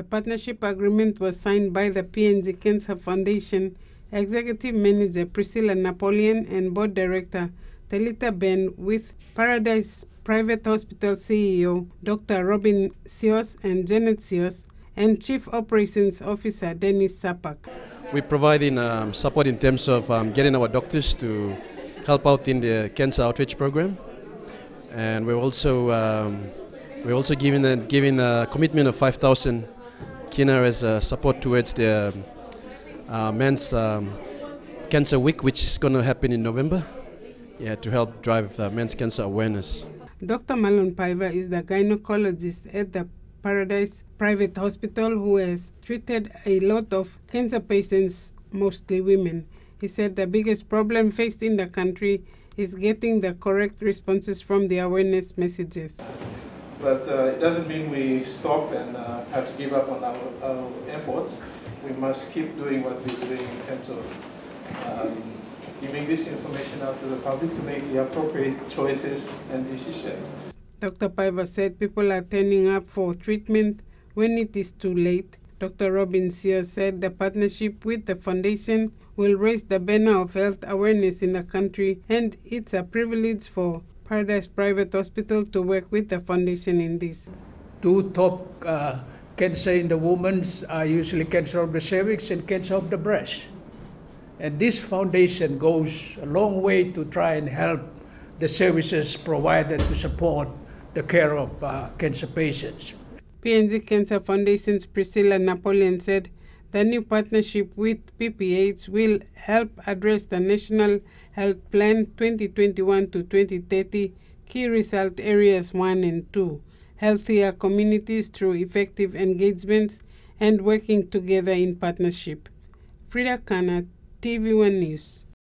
The partnership agreement was signed by the PNG Cancer Foundation Executive Manager Priscilla Napoleon and Board Director Telita Ben with Paradise Private Hospital CEO Dr. Robin Sios and Janet Sios and Chief Operations Officer Dennis Sapak. We're providing um, support in terms of um, getting our doctors to help out in the cancer outreach program, and we're also um, we're also giving a, giving a commitment of 5,000 kina as a support towards the uh, men's um, cancer week, which is going to happen in November. Yeah, to help drive uh, men's cancer awareness. Dr. Malon Paiva is the gynecologist at the Paradise Private Hospital who has treated a lot of cancer patients, mostly women. He said the biggest problem faced in the country is getting the correct responses from the awareness messages. But uh, it doesn't mean we stop and uh, perhaps give up on our, our, efforts. We must keep doing what we're doing in terms of um, giving this information out to the public to make the appropriate choices and decisions. Dr. Paiva said people are turning up for treatment when it is too late. Dr. Robin said the partnership with the foundation will raise the banner of health awareness in the country and it's a privilege for Paradise Private Hospital to work with the foundation in this. Two top uh, cancer in the women are usually cancer of the cervix and cancer of the breast. And this foundation goes a long way to try and help the services provided to support the care of uh, cancer patients. PNG Cancer Foundation's Priscilla Napoleon said the new partnership with PPH will help address the National Health Plan 2021 to 2030 key result areas 1 and 2, healthier communities through effective engagements and working together in partnership. Frida Kana, TVWAN News.